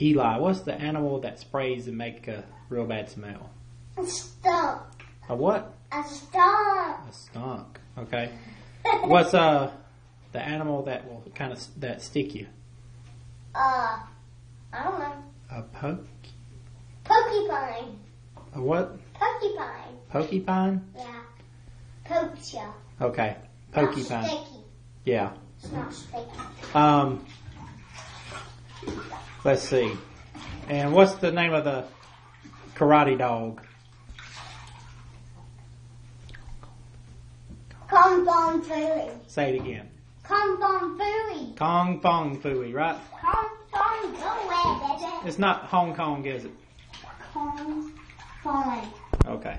Eli, what's the animal that sprays and make a real bad smell? A stump. A what? A stump. A skunk. Okay. What's uh the animal that will kind of that stick you? Uh, I don't know. A poke. Porcupine. A what? Porcupine. Porcupine? Yeah. Pokes ya. Okay. Not Porcupine. sticky. Yeah. It's not sticky. Um. Let's see. And what's the name of the karate dog? Kung Fong Phooey. Say it again. Kung Fong Phooey. Kong Fong Phooey, right? Kung Fong Phooey, baby. It's not Hong Kong, is it? Kung Fong. Okay.